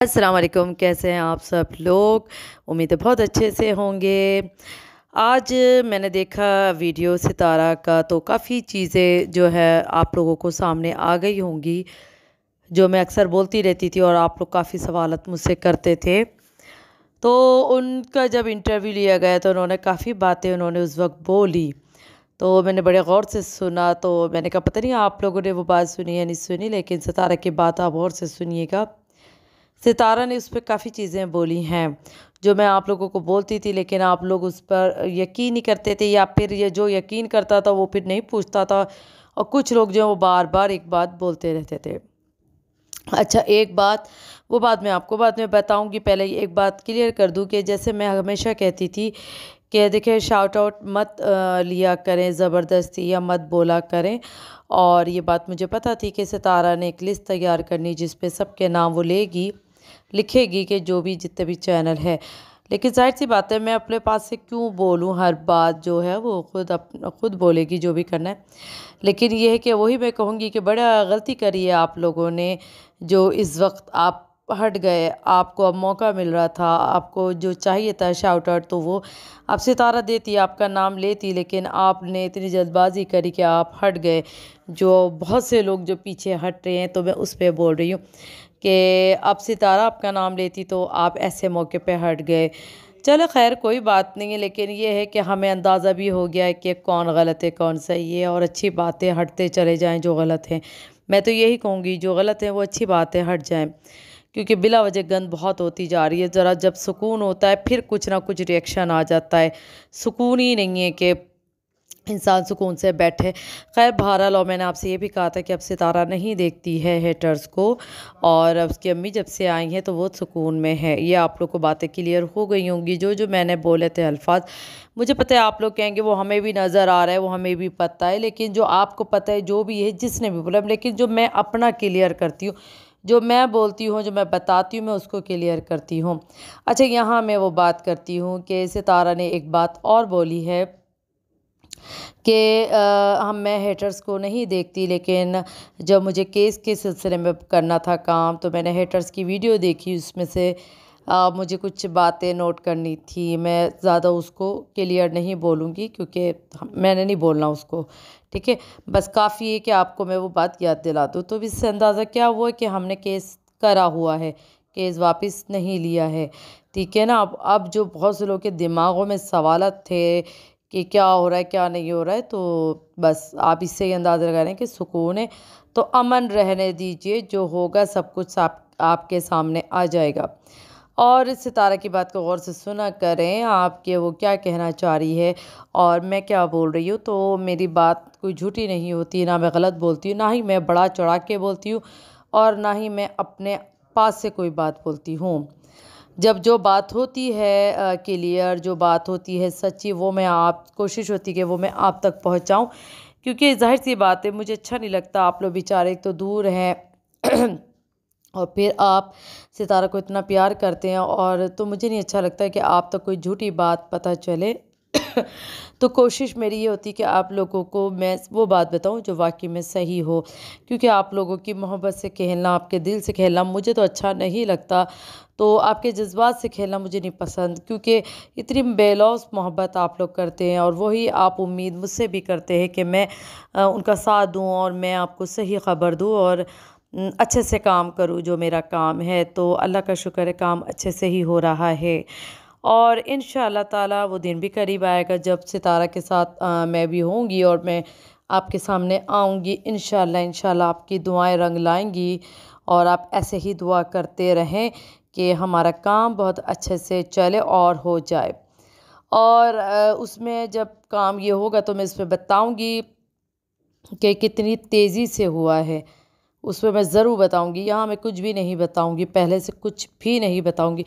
अस्सलाम वालेकुम, कैसे हैं आप सब लोग? उम्मीद है बहुत अच्छे से होंगे। आज मैंने देखा वीडियो सितारा का तो काफ़ी चीज़ें जो है आप लोगों को सामने आ गई होंगी, जो मैं अक्सर बोलती रहती थी और आप लोग काफ़ी सवालत मुझसे करते थे। तो उनका जब इंटरव्यू लिया गया तो उन्होंने काफ़ी बातें उन्होंने उस वक्त बोली। तो मैंने बड़े गौर से सुना तो मैंने कहा, पता नहीं आप लोगों ने वो बात सुनी या नहीं सुनी, लेकिन सितारा की बात आप गौर से सुनिएगा। सितारा ने उस पर काफ़ी चीज़ें बोली हैं, जो मैं आप लोगों को बोलती थी, लेकिन आप लोग उस पर यकीन नहीं करते थे, या फिर ये जो यकीन करता था, वो फिर नहीं पूछता था। और कुछ लोग जो वो बार बार एक बात बोलते रहते थे। अच्छा एक बात, वो बात मैं आपको बाद में बताऊँगी, पहले एक बात क्लियर कर दूँ कि जैसे मैं हमेशा कहती थी कि देखिए शाउट आउट मत लिया करें, ज़बरदस्ती, या मत बोला करें। और ये बात मुझे पता थी कि सितारा ने एक लिस्ट तैयार करनी जिस पे सबके नाम वो लेगी। लिखेगी कि जो भी जितने भी चैनल है। लेकिन ज़ाहिर सी बात है, मैं अपने पास से क्यों बोलूँ हर बात जो है, वो खुद अप, खुद बोलेगी जो भी करना है। लेकिन ये है कि वही मैं कहूँगी कि बड़ा गलती करी है आप लोगों ने, जो इस वक्त आप हट गए, आपको अब मौका मिल रहा था, आपको जो चाहिए था शाउट आउट तो वो आप सितारा देती, आपका नाम लेती, लेकिन आपने इतनी जल्दबाजी करी कि आप हट गए। जो बहुत से लोग जो पीछे हट रहे हैं तो मैं उस पर बोल रही हूँ। कि अब सितारा आपका नाम लेती तो आप ऐसे मौके पे हट गए। चलो खैर, कोई बात नहीं है लेकिन ये है कि हमें अंदाज़ा भी हो गया है कि कौन गलत है, कौन सही है, और अच्छी बातें हटते चले जाएँ जो गलत हैं। मैं तो यही कहूँगी, जो गलत हैं वो अच्छी बातें हट जाएँ, क्योंकि बिला वजह गंद बहुत होती जा रही है। ज़रा जब सुकून होता है, फिर कुछ ना कुछ रिएक्शन आ जाता है। सुकून ही नहीं है कि इंसान सुकून से बैठे। खैर, बहरहाल, और मैंने आपसे ये भी कहा था कि अब सितारा नहीं देखती है हेटर्स को, और अब उसकी अम्मी जब से आई हैं तो वो सुकून में है। ये आप लोग को बातें क्लियर हो गई होंगी। जो जो मैंने बोले थे अल्फाज, मुझे पता है आप लोग कहेंगे, वो हमें भी नज़र आ रहा है, वो हमें भी पता है, लेकिन जो आपको पता है, जो भी है, जिसने भी बोला, लेकिन जो मैं अपना क्लियर करती हूँ, जो मैं बोलती हूँ, जो मैं बताती हूँ, मैं उसको क्लियर करती हूँ। अच्छा यहाँ मैं वो बात करती हूँ कि सितारा ने एक बात और बोली है कि हम मैं हेटर्स को नहीं देखती लेकिन जब मुझे केस के सिलसिले में करना था काम तो मैंने हेटर्स की वीडियो देखी उसमें से आ, मुझे कुछ बातें नोट करनी थी। मैं ज़्यादा उसको क्लियर नहीं बोलूँगी क्योंकि मैंने नहीं बोलना उसको ठीक है? बस काफ़ी है कि आपको मैं वो बात याद दिला दूँ। तो इससे अंदाज़ा क्या हुआ कि हमने केस करा हुआ है केस वापस नहीं लिया है ठीक है ना? अब अब जो बहुत से लोगों के दिमागों में सवाल थे कि क्या हो रहा है, क्या नहीं हो रहा है तो बस आप इससे ही अंदाज़ा लगा रहे हैं कि सुकून है। तो अमन रहने दीजिए, जो होगा सब कुछ आप, आपके सामने आ जाएगा। और सितारा की बात को गौर से सुना करें, आपके वो क्या कहना चाह रही है और मैं क्या बोल रही हूँ तो मेरी बात कोई झूठी नहीं होती, ना मैं गलत बोलती हूँ, ना ही मैं बड़ा चढ़ा के बोलती हूँ और ना ही मैं अपने पास से कोई बात बोलती हूँ। जब जो बात होती है क्लियर जो बात होती है सच्ची, वो मैं आप, कोशिश होती कि वो मैं आप तक पहुंचाऊं। क्योंकि ज़ाहिर सी बात है, मुझे अच्छा नहीं लगता आप लोग बेचारे तो दूर हैं और फिर आप सितारा को इतना प्यार करते हैं और तो मुझे नहीं अच्छा लगता कि आप तक तो कोई झूठी बात पता चले। तो कोशिश मेरी ये होती कि आप लोगों को मैं वो बात बताऊँ जो वाकई में सही हो। क्योंकि आप लोगों की मोहब्बत से खेलना, आपके दिल से खेलना मुझे तो अच्छा नहीं लगता। तो आपके जज्बात से खेलना मुझे नहीं पसंद क्योंकि इतनी बेलौस मोहब्बत आप लोग करते हैं और वही आप उम्मीद मुझसे भी करते हैं कि मैं उनका साथ दूँ और मैं आपको सही ख़बर दूँ और अच्छे से काम करूँ जो मेरा काम है। तो अल्लाह का शुक्र है काम अच्छे से ही हो रहा है। और इन ताला वो दिन भी करीब आएगा जब सितारा के साथ आ, मैं भी होंगी और मैं आपके सामने आऊँगी। इन शाला इन आपकी दुआएँ रंग लाएँगी और आप ऐसे ही दुआ करते रहें कि हमारा काम बहुत अच्छे से चले और हो जाए। और उसमें जब काम ये होगा तो मैं इस पर बताऊँगी कि कितनी तेज़ी से हुआ है। उसमें मैं ज़रूर बताऊँगी। यहाँ मैं कुछ भी नहीं बताऊँगी, पहले से कुछ भी नहीं बताऊँगी।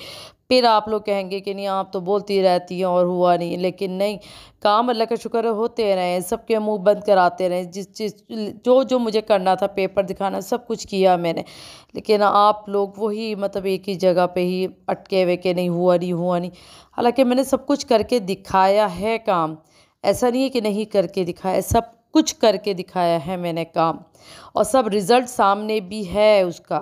फिर आप लोग कहेंगे कि नहीं, आप तो बोलती रहती हैं और हुआ नहीं, लेकिन नहीं, काम अल्लाह का शुक्र होते रहे सबके मुँह बंद कराते रहे जिस चीज़ जो जो मुझे करना था, पेपर दिखाना, सब कुछ किया मैंने। लेकिन आप लोग वही मतलब एक ही जगह पे ही अटके हुए कि नहीं, हुआ नहीं हुआ नहीं। हालाँकि मैंने सब कुछ करके दिखाया है काम। ऐसा नहीं है कि नहीं करके दिखाया, सब कुछ करके दिखाया है मैंने काम। और सब रिज़ल्ट सामने भी है उसका,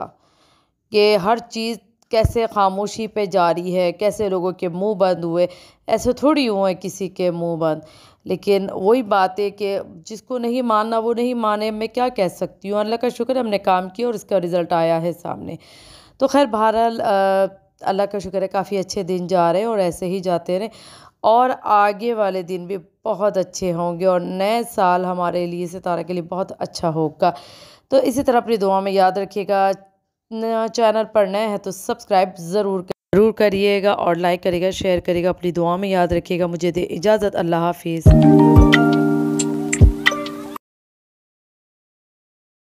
कि हर चीज़ कैसे खामोशी पे जारी है, कैसे लोगों के मुँह बंद हुए, ऐसे थोड़ी हुए किसी के मुँह बंद। लेकिन वही बात है कि जिसको नहीं मानना, वो नहीं माने, मैं क्या कह सकती हूँ? अल्लाह का शुक्र हमने काम किया और इसका रिज़ल्ट आया है सामने। तो खैर बहरहाल अल्लाह का शुक्र है, काफ़ी अच्छे दिन जा रहे हैं और ऐसे ही जाते रहे। और आगे वाले दिन भी बहुत अच्छे होंगे और नए साल हमारे लिए सितारा के लिए बहुत अच्छा होगा। तो इसी तरह अपनी दुआ में याद रखिएगा। चैनल पर नए हैं तो सब्सक्राइब ज़रूर ज़रूर करिएगा और लाइक करिएगा, शेयर करिएगा, अपनी दुआ में याद रखिएगा। मुझे दे इजाज़त, अल्लाह हाफिज़।